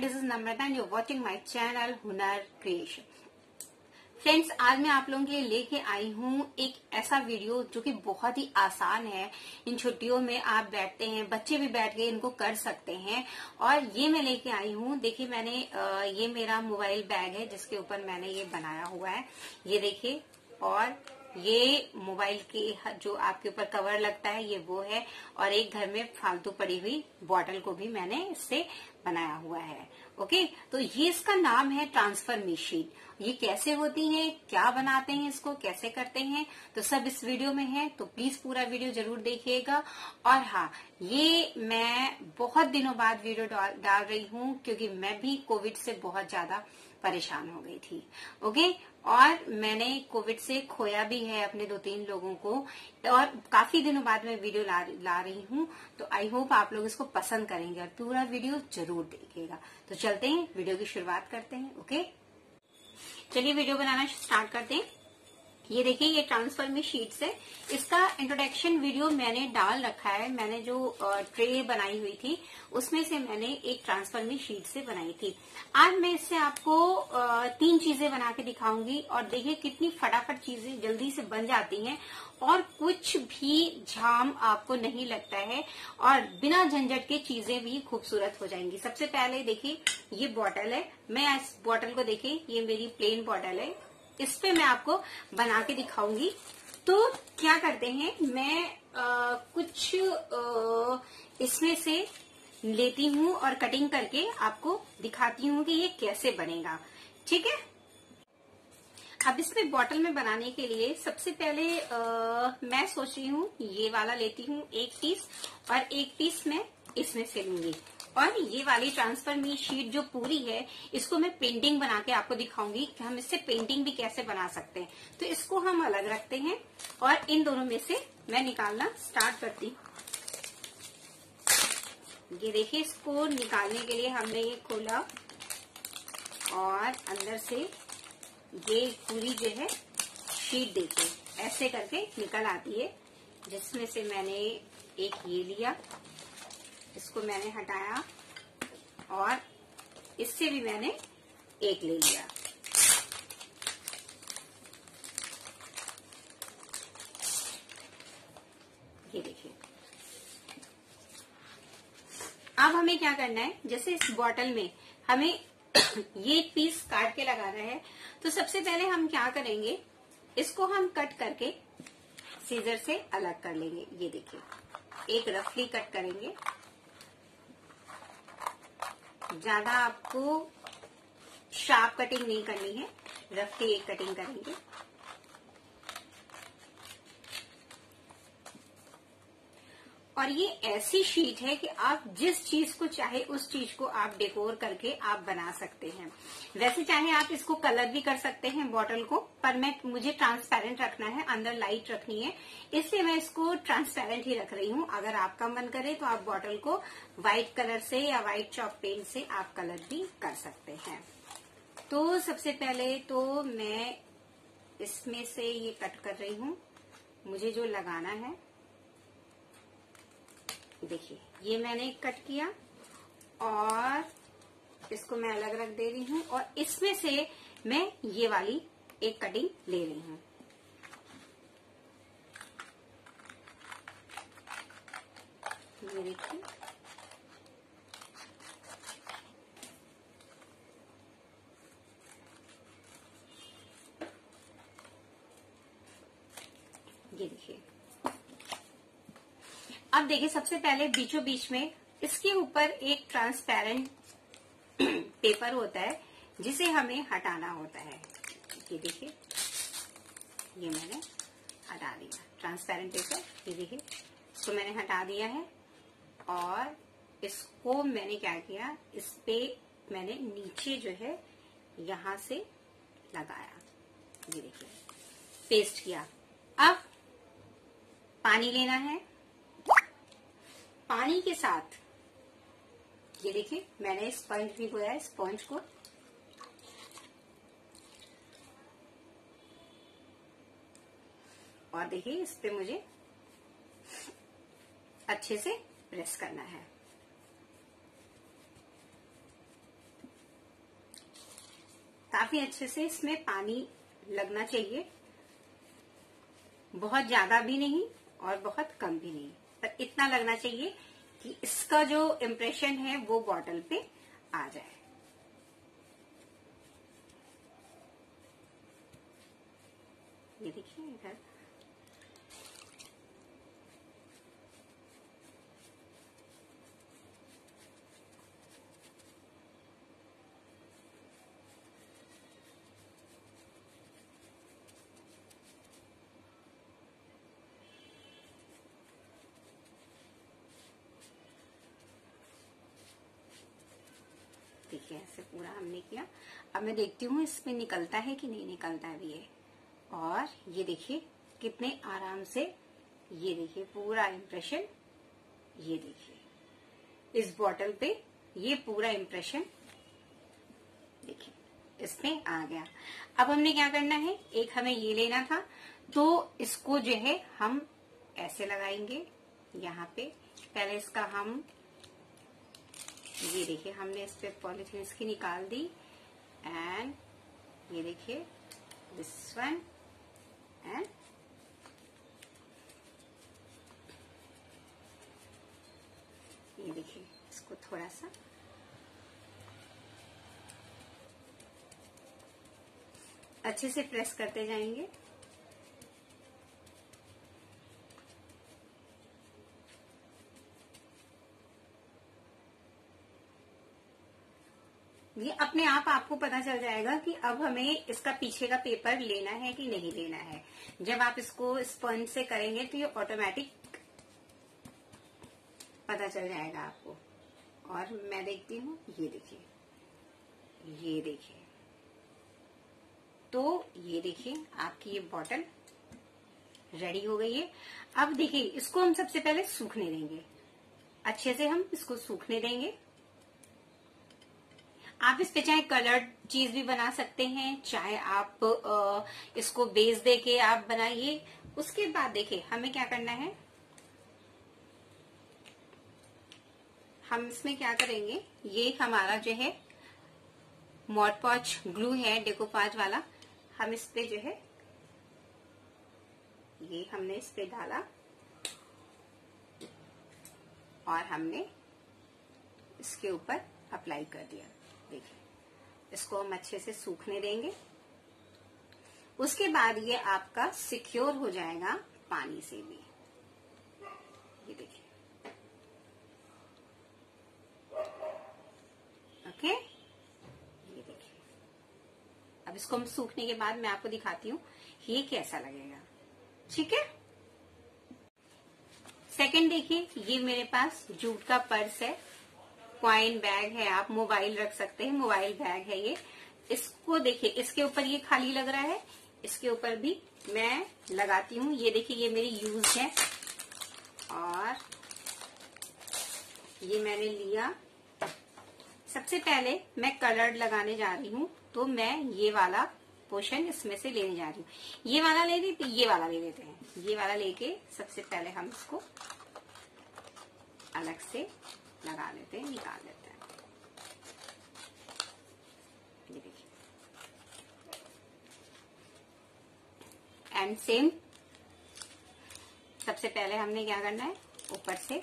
Friend this is Namrata and you watching my channel Hunar creation friends आज मैं आप लोगों के लिए लेके आई हूँ एक ऐसा वीडियो जो कि बहुत ही आसान है। इन छुट्टियों में आप बैठते हैं, बच्चे भी बैठ के इनको कर सकते हैं। और ये मैं लेके आई हूँ। देखिए, मैंने ये मेरा मोबाइल बैग है जिसके ऊपर मैंने ये बनाया हुआ है। ये देखिए, और ये मोबाइल की जो आपके ऊपर कवर लगता है, ये वो है। और एक घर में फालतू पड़ी हुई बॉटल को भी मैंने इससे बनाया हुआ है। ओके? तो ये इसका नाम है ट्रांसफ़र मशीन। ये कैसे होती है? क्या बनाते हैं इसको? कैसे करते हैं? तो सब इस वीडियो में है तो प्लीज़ पूरा वीडियो ज़रूर देखिएगा। और हाँ ये मैं बहुत दिनों बाद वीडियो डाल रही हूँ, क्योंकि मैं भी कोविड से बहुत ज़्यादा परेशान हो गई थी। ओके? और मैंने कोविड से खोया भी है अपने दो तीन लोगों को। और काफ़ी दिनों बाद मैं वीडियो ला, ला रही हूँ तो आई होप आप लोग इसको पसंद करेंगे और पूरा वीडियो ज़रूर देखेगा तो चलते हैं वीडियो की शुरुआत करते हैं ओके चलिए वीडियो बनाना स्टार्ट करते हैं। ये देखिए, ये ट्रांसफ़र में शीट्स है। इसका इंट्रोडक्शन वीडियो मैंने डाल रखा है। मैंने जो ट्रे बनाई हुई थी, उसमें से मैंने एक ट्रांसफ़र में शीट से बनाई थी। आज मैं इससे आपको तीन चीज़ें बना के दिखाऊँगी और देखिए कितनी फटाफट चीज़ें जल्दी से बन जाती हैं और कुछ भी झाम आपको नहीं लगता है और बिना झंझट के चीज़ें भी खूबसूरत हो जाएँगी। सबसे पहले देखिए, ये बॉटल है। मैं इस बॉटल को देखिए, ये मेरी प्लेन बॉटल है। इस पे मैं आपको बना के दिखाऊँगी। तो क्या करते हैं मैं आ, कुछ इसमें से लेती हूँ और कटिंग करके आपको दिखाती हूँ कि ये कैसे बनेगा। ठीक है? अब इसमें बॉटल में बनाने के लिए सबसे पहले आ, मैं सोच रही हूँ ये वाला लेती हूँ एक पीस और एक पीस मैं इसमें से लूँगी। और ये वाली ट्रांसफ़र मी शीट जो पूरी है, इसको मैं पेंटिंग बना के आपको दिखाऊँगी कि हम इससे पेंटिंग भी कैसे बना सकते हैं। तो इसको हम अलग रखते हैं और इन दोनों में से मैं निकालना स्टार्ट करती हूँ। ये देखिए, इसको निकालने के लिए हमने ये खोला और अंदर से ये पूरी जो है शीट देखिए ऐसे करके निकल आती है, जिसमें से मैंने एक ये लिया। इसको मैंने हटाया और इससे भी मैंने एक ले लिया। ये देखिए। अब हमें क्या करना है? जैसे इस बॉटल में हमें ये एक पीस काट के लगाना है तो सबसे पहले हम क्या करेंगे? इसको हम कट करके सीजर से अलग कर लेंगे। ये देखिए। एक रफली कट करेंगे। ज़्यादा आपको शार्प कटिंग नहीं करनी है रफ्ती एक कटिंग करेंगे। और ये ऐसी शीट है कि आप जिस चीज़ को चाहे, उस चीज़ को आप डेकोर करके आप बना सकते हैं। वैसे चाहे आप इसको कलर भी कर सकते हैं बॉटल को, पर मैं, मुझे ट्रांसपेरेंट रखना है, अंदर लाइट रखनी है। इसलिए मैं इसको ट्रांसपेरेंट ही रख रही हूँ। अगर आपका मन करे तो आप बॉटल को व्हाइट कलर से या व्हाइट चॉप पेंट से आप कलर भी कर सकते हैं। तो सबसे पहले तो मैं इसमें से ये कट कर रही हूँ। मुझे जो लगाना है देखिए, ये मैंने कट किया और इसको मैं अलग रख दे रही हूँ और इसमें से मैं ये वाली एक कटिंग ले रही हूँ। ये देखिए ये देखिए अब देखिए, सबसे पहले बीचों बीच में इसके ऊपर एक ट्रांसपेरेंट पेपर होता है, जिसे हमें हटाना होता है। ये देखिए, ये मैंने हटा दिया। ट्रांसपेरेंट पेपर ये देखिए, इसको मैंने हटा दिया है और इसको मैंने क्या किया, इस पे मैंने नीचे जो है, यहाँ से लगाया। ये देखिए पेस्ट किया। अब पानी लेना है। पानी के साथ। ये देखिए, मैंने स्पंज भी बोया स्पंज को। और देखिए, इस पे मुझे अच्छे से प्रेस करना है। काफ़ी अच्छे से इसमें पानी लगना चाहिए। बहुत ज़्यादा भी नहीं और बहुत कम भी नहीं। पर इतना लगना चाहिए कि इसका जो इम्प्रेशन है वो बॉटल पे आ जाए ये देखिए इधर देखिए ऐसे पूरा हमने किया। अब मैं देखती हूँ, इसमें निकलता है कि नहीं निकलता भी है। और ये देखिए, कितने आराम से, ये देखिए, पूरा इम्प्रेशन ये देखिए। इस बॉटल पे ये पूरा इम्प्रेशन देखिए, इसमें आ गया। अब हमने क्या करना है, एक हमें ये लेना था तो इसको जो है, हम ऐसे लगाएँगे, यहाँ पे। पहले इसका हम ये देखिए, हमने इस पे पॉलिथीन इसकी निकाल दी एंड ये देखिए दिस वन एंड ये देखिए, इसको थोड़ा सा अच्छे से प्रेस करते जाएँगे। ये अपने आप आपको पता चल जाएगा कि अब हमें इसका पीछे का पेपर लेना है कि नहीं लेना है। जब आप इसको स्पंज से करेंगे तो ये ऑटोमेटिक पता चल जाएगा आपको। और मैं देखती हूँ, ये देखिए ये देखिए। तो ये देखिए, आपकी ये बॉटल रेडी हो गई है। अब देखिए, इसको हम सबसे पहले सूखने देंगे। अच्छे से हम इसको सूखने देंगे। आप इस पे चाहे कलर्ड चीज़ भी बना सकते हैं, चाहे आप इसको बेस दे के आप बनाइए। उसके बाद देखिए, हमें क्या करना है? हम इसमें क्या करेंगे? ये हमारा जो है मॉडपॉच ग्लू है डेकोपाज वाला। हम इस पे जो है, ये हमने इस पे डाला। और हमने इसके ऊपर अप्लाई कर दिया। देखिए। इसको हम अच्छे से सूखने देंगे। उसके बाद ये आपका सिक्योर हो जाएगा पानी से भी। ये देखिए। ओके ये देखिए। अब इसको हम सूखने के बाद मैं आपको दिखाती हूँ, ये कैसा लगेगा। ठीक है? सेकंड देखिए, ये मेरे पास जूट का पर्स है। क्वाइन बैग है, आप मोबाइल रख सकते हैं मोबाइल बैग है ये। इसको देखिए, इसके ऊपर ये खाली लग रहा है, इसके ऊपर भी मैं लगाती हूँ। ये देखिए, ये मेरी यूज़ है। और ये मैंने लिया। सबसे पहले मैं कलर्ड लगाने जा रही हूँ तो मैं ये वाला पोर्शन इसमें से लेने जा रही हूँ। ये वाला ले लेते, ये वाला ले लेते हैं। ये वाला लेके सबसे पहले हम इसको अलग से लगा लेते हैं, निकाल लेते हैं। ये देखिए। एंड सेम सबसे पहले हमने क्या करना है? ऊपर से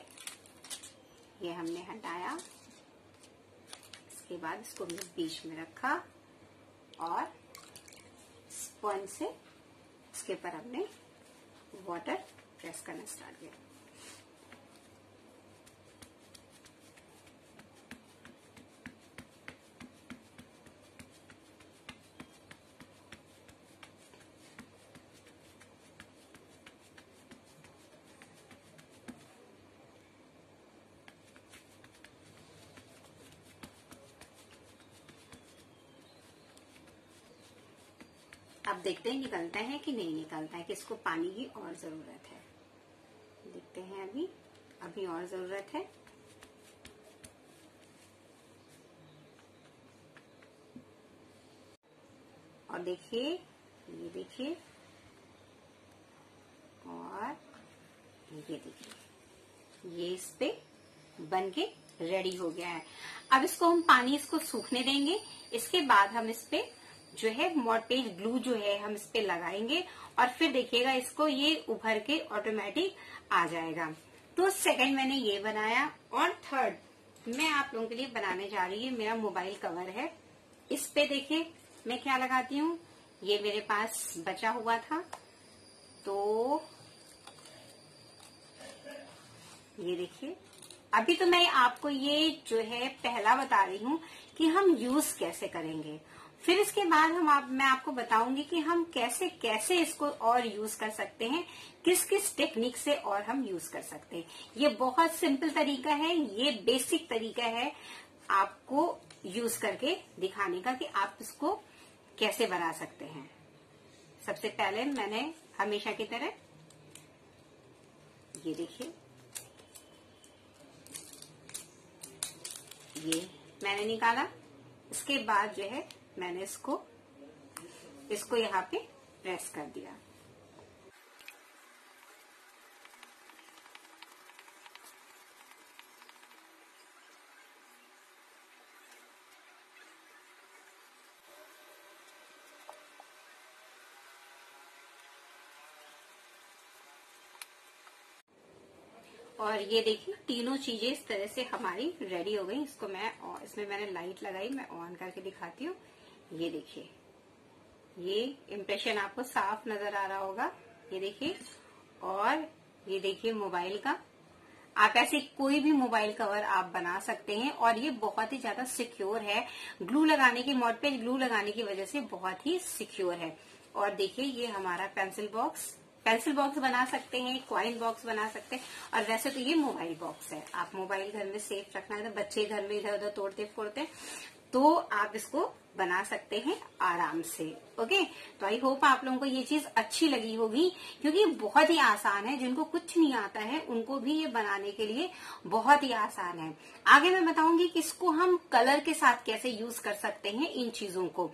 ये हमने हटाया। इसके बाद इसको हमने बीच में रखा और स्पंज से इसके ऊपर हमने वाटर प्रेस करना स्टार्ट किया। अब देखते हैं निकलता है कि नहीं निकलता है कि इसको पानी की और ज़रूरत है। देखते हैं अभी अभी और ज़रूरत है। और देखिए, ये देखिए, और ये देखिए, ये इस पे बन के रेडी हो गया है। अब इसको हम पानी इसको सूखने देंगे, इसके बाद हम इस पे जो है मॉडपेज ग्लू जो है हम इस पे लगाएँगे और फिर देखिएगा इसको ये उभर के ऑटोमेटिक आ जाएगा। तो सेकंड मैंने ये बनाया और थर्ड मैं आप लोगों के लिए बनाने जा रही हूँ, मेरा मोबाइल कवर है। इस पे देखिए, मैं क्या लगाती हूँ? ये मेरे पास बचा हुआ था। तो ये देखिए, अभी तो मैं आपको ये जो है, पहला बता रही हूँ कि हम यूज़ कैसे करेंगे। फिर इसके बाद हम आप, मैं आपको बताऊँगी कि हम कैसे कैसे इसको और यूज़ कर सकते हैं, किस किस टेक्निक से और हम यूज़ कर सकते हैं। ये बहुत सिंपल तरीका है, ये बेसिक तरीका है आपको यूज़ करके दिखाने का कि आप इसको कैसे बना सकते हैं। सबसे पहले मैंने हमेशा की तरह, ये देखिए। ये मैंने निकाला, इसके बाद जो है मैंने इसको इसको यहाँ पे प्रेस कर दिया। और ये देखिए, तीनों चीज़ें इस तरह से हमारी रेडी हो गई। इसको मैं, इसमें मैंने लाइट लगाई, मैं ऑन करके दिखाती हूँ। ये देखिए। ये इम्प्रेशन आपको साफ़ नज़र आ रहा होगा। ये देखिए। और ये देखिए मोबाइल का। आप ऐसे कोई भी मोबाइल कवर आप बना सकते हैं और ये बहुत ही ज़्यादा सिक्योर है। ग्लू लगाने की मॉड पे ग्लू लगाने की वजह से बहुत ही सिक्योर है। और देखिए ये हमारा पेंसिल बॉक्स पेंसिल बॉक्स बना सकते हैं क्वाइन बॉक्स बना सकते हैं। और वैसे तो ये मोबाइल बॉक्स है। आप मोबाइल घर में सेफ़ रखना है तो बच्चे घर में इधर उधर तोड़ते फोड़ते तो आप इसको बना सकते हैं आराम से ओके तो आई होप आप लोगों को ये चीज़ अच्छी लगी होगी, क्योंकि बहुत ही आसान है, जिनको कुछ नहीं आता है, उनको भी ये बनाने के लिए बहुत ही आसान है। आगे मैं बताऊँगी कि इसको हम कलर के साथ कैसे यूज़ कर सकते हैं इन चीज़ों को।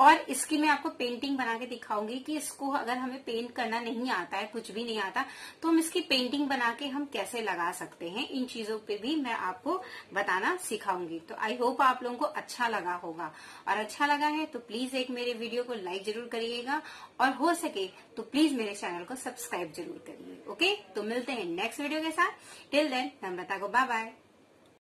और इसकी मैं आपको पेंटिंग बना के दिखाऊँगी कि इसको अगर हमें पेंट करना नहीं आता है, कुछ भी नहीं आता तो हम इसकी पेंटिंग बना के हम कैसे लगा सकते हैं, इन चीज़ों पे भी मैं आपको बताना सिखाऊँगी। तो आई होप आप लोगों को अच्छा लगा होगा। और अच्छा लगा है तो प्लीज़ एक मेरे वीडियो को लाइक ज़रूर करिएगा और हो सके तो प्लीज़ मेरे चैनल को सब्सक्राइब ज़रूर करिए ओके तो मिलते हैं नेक्स्ट वीडियो के साथ। टिल देन नम्रता को बाय बाय